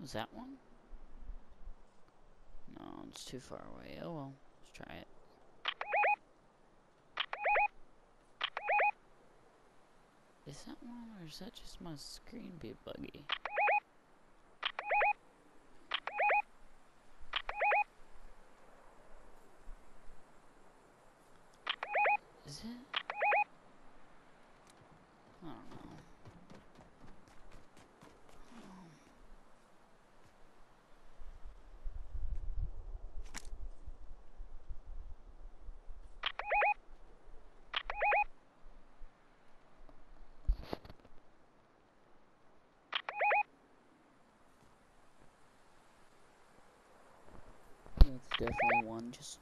Was that one? No, it's too far away. Oh well, let's try it. Is that one, or is that just my screen be buggy? Is it? I don't know. That's definitely one. Just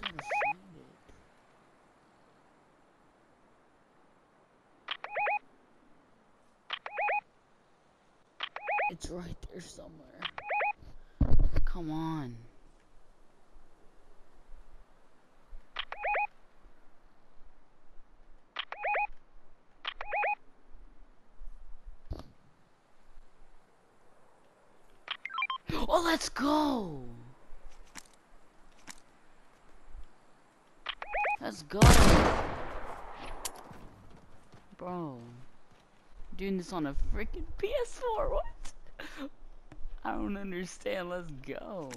gotta find it. It's right there somewhere. Come on. Oh, let's go! Let's go! Bro. Doing this on a freaking PS4, what? I don't understand, let's go.